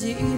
自由。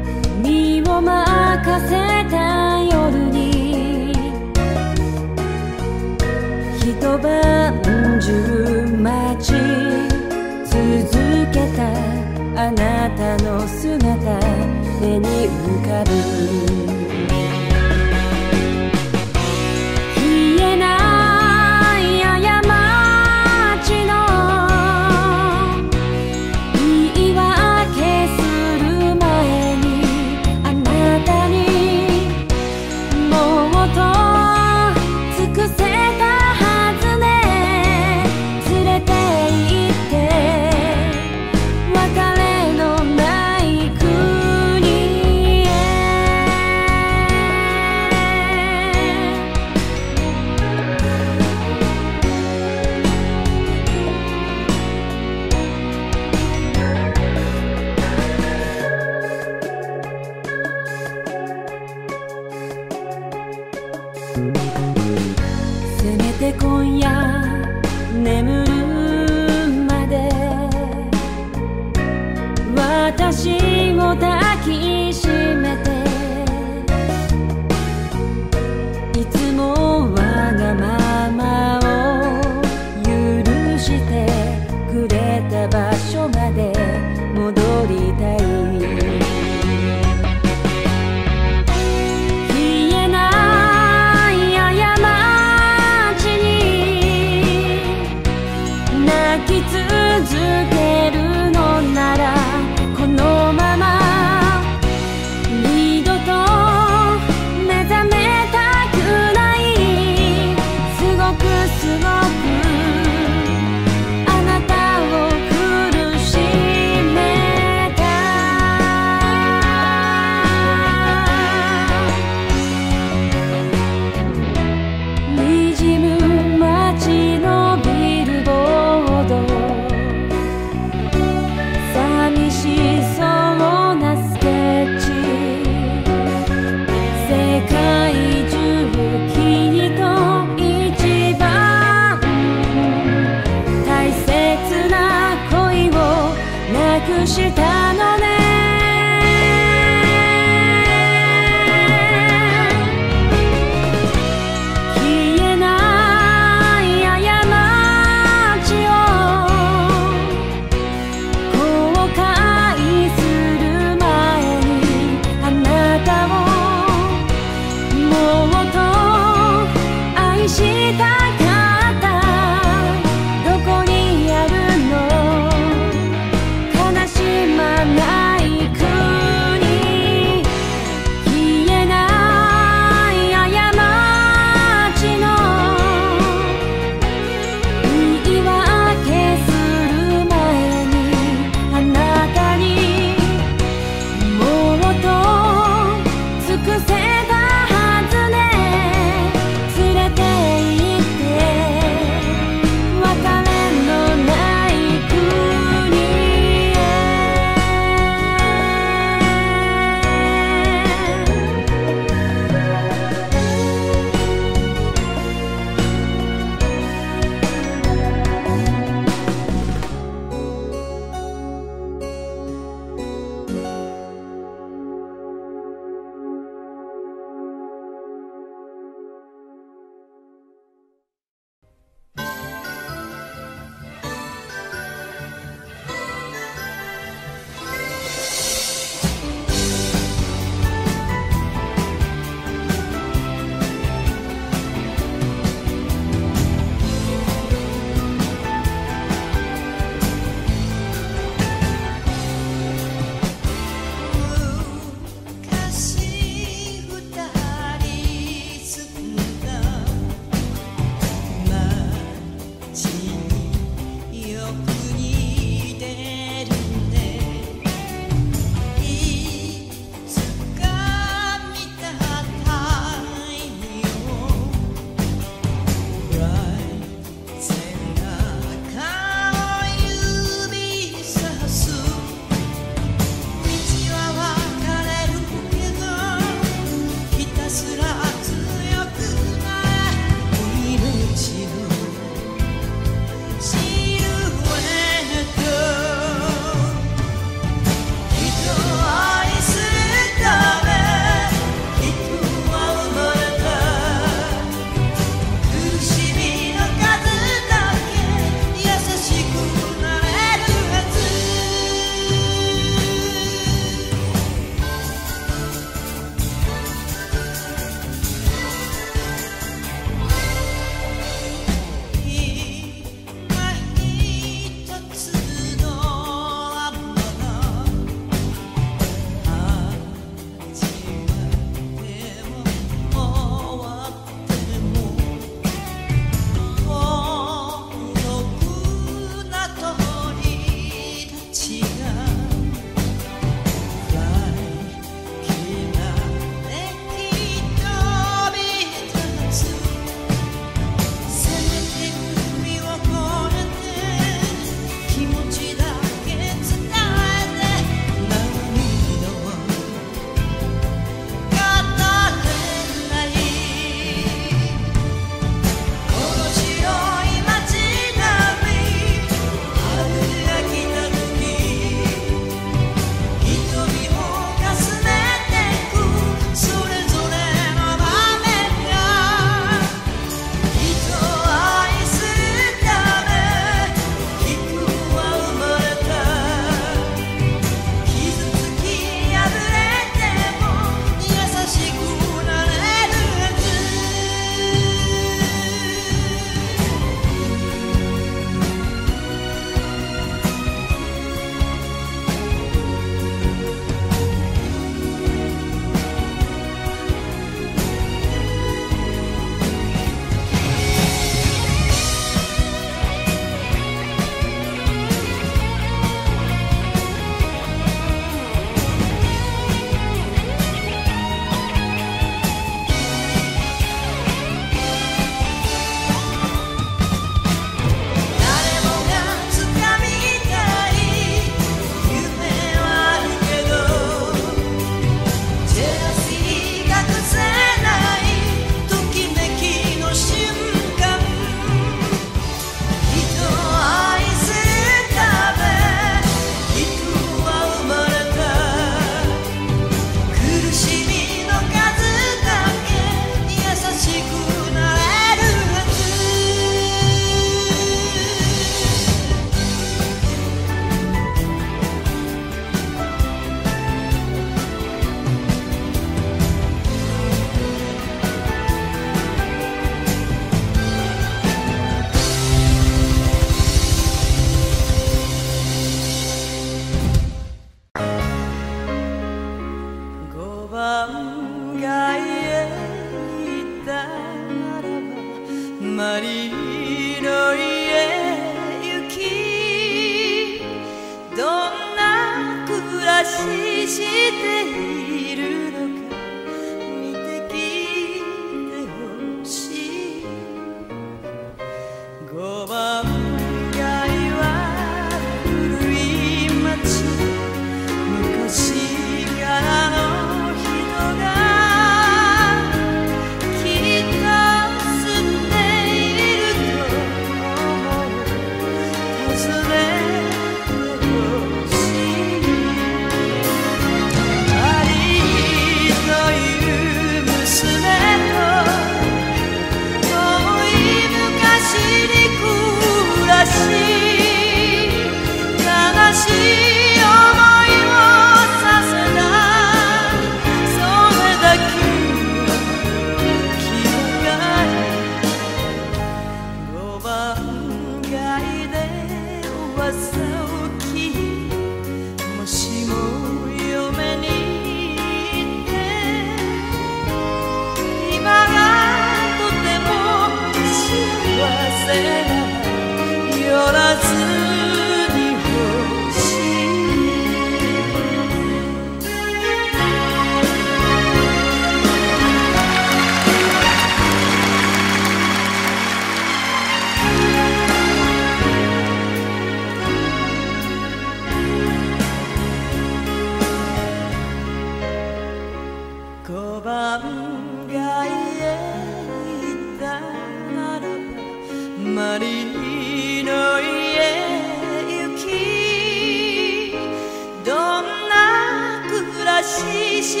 どんな暮らしして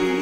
いる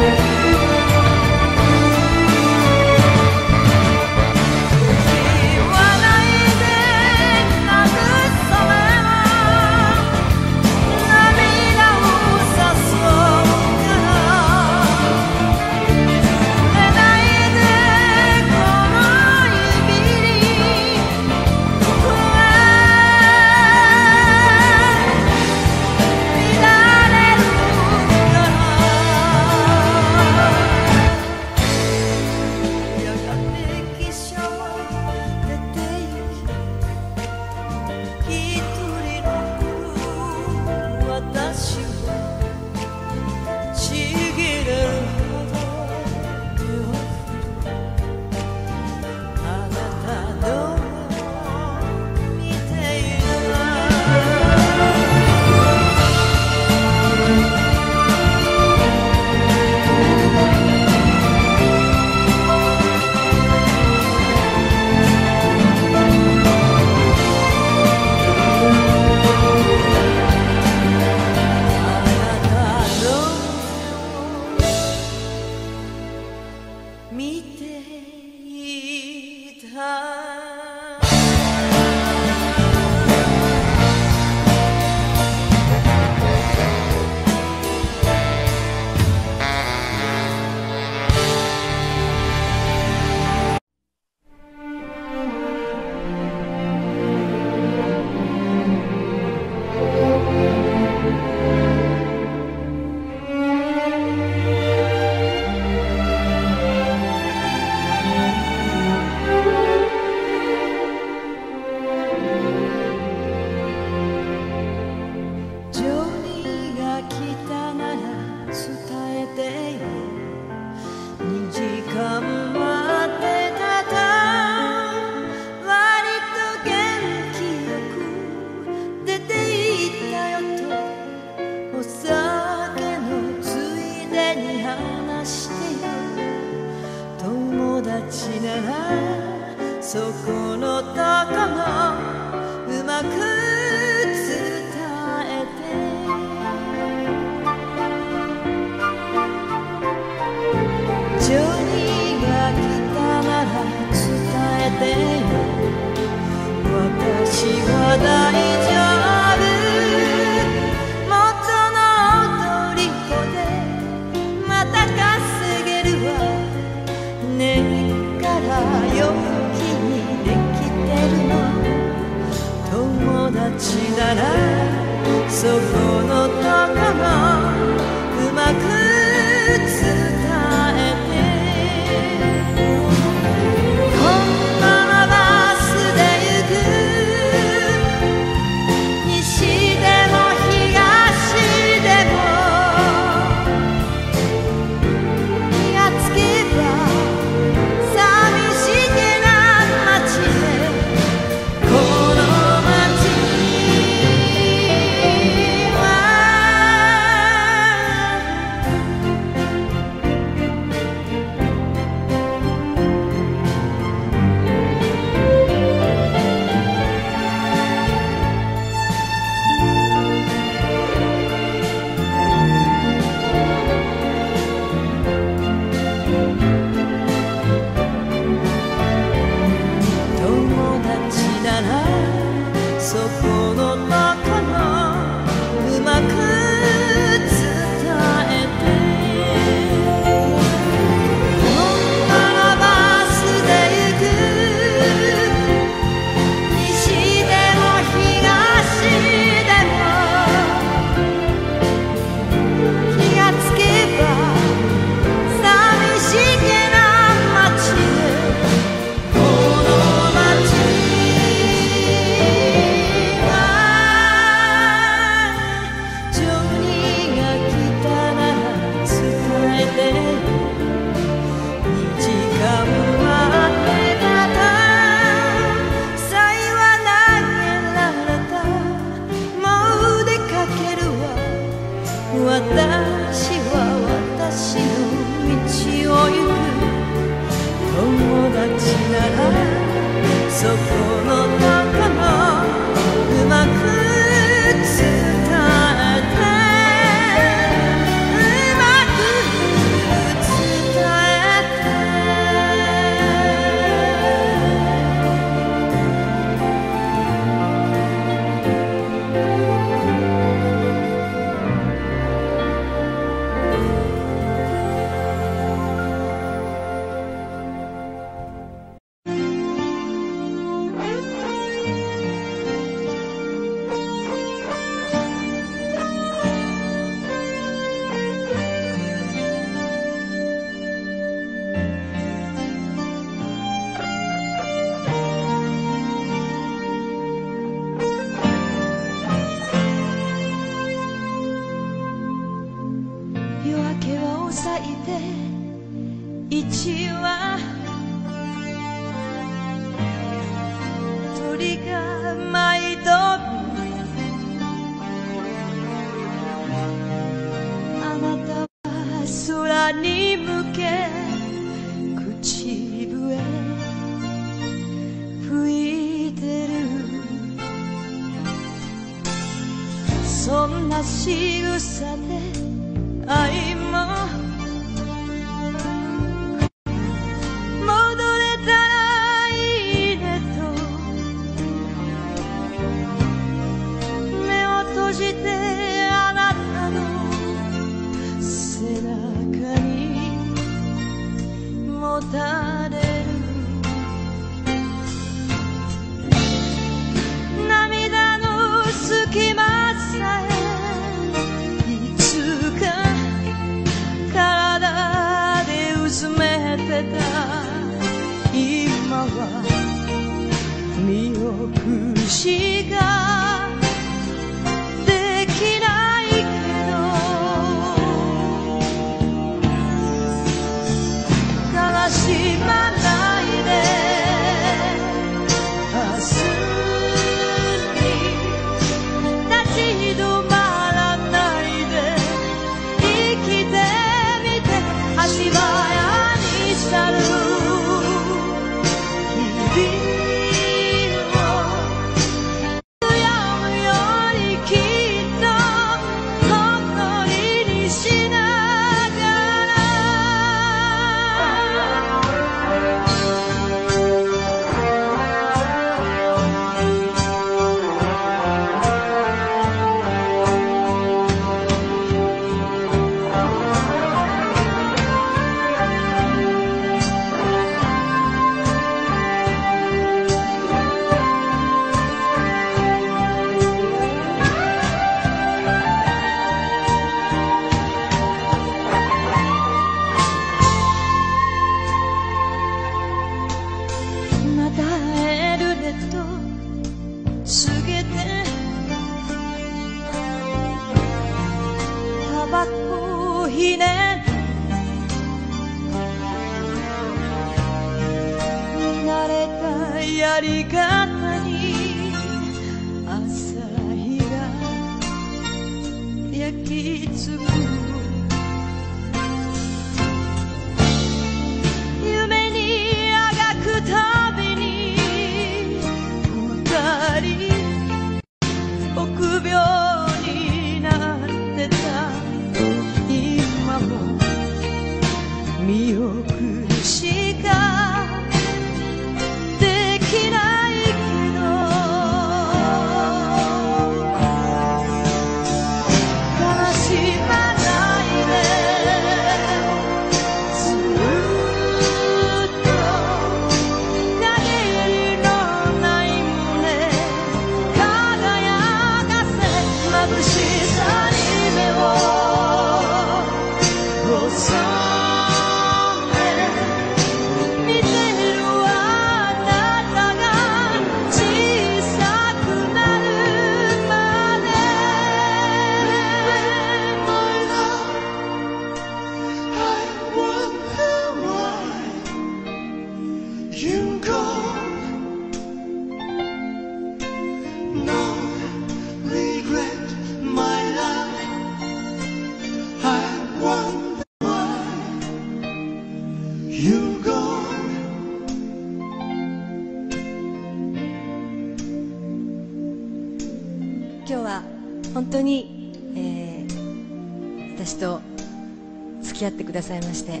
ださいまして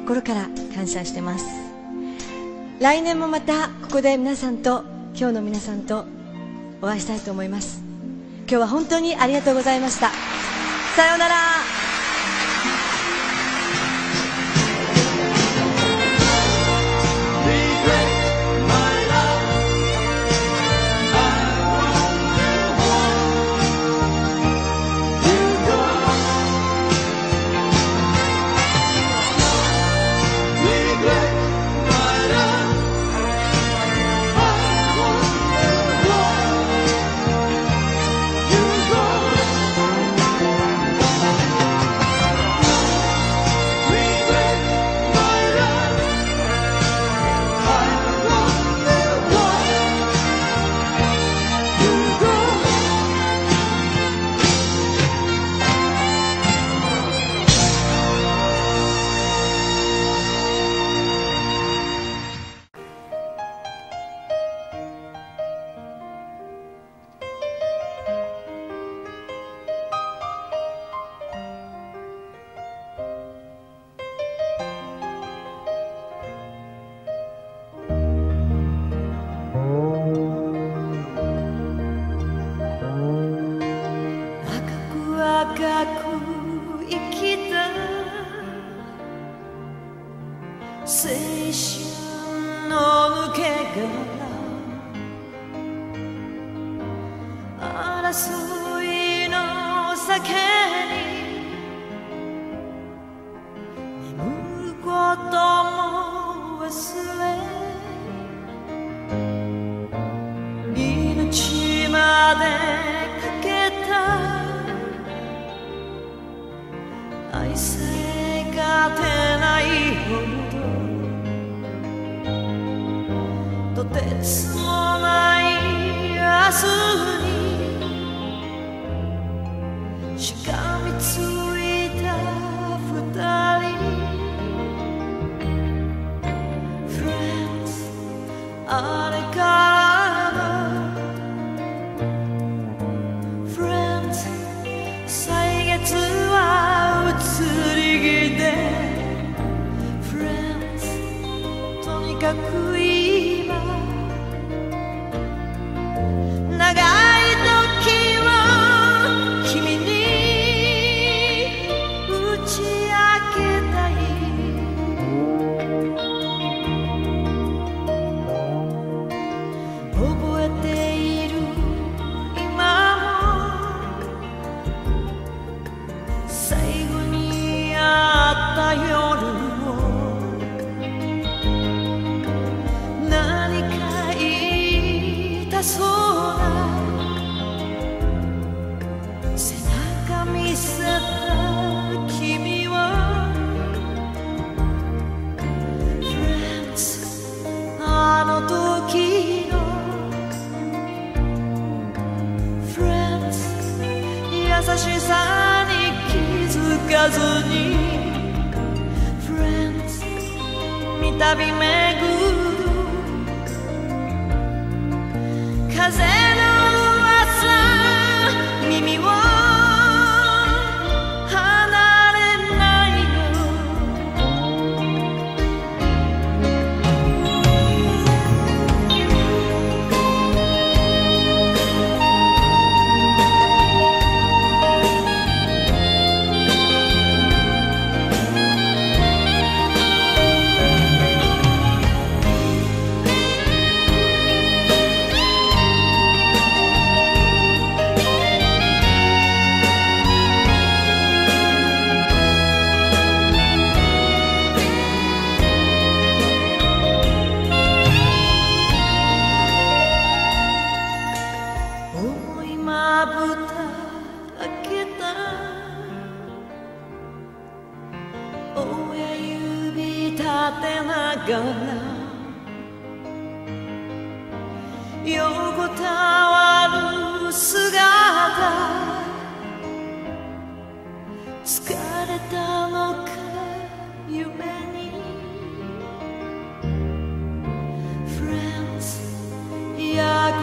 心から感謝してます。来年もまたここで皆さんと今日の皆さんとお会いしたいと思います。今日は本当にありがとうございました。さようなら。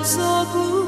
Gió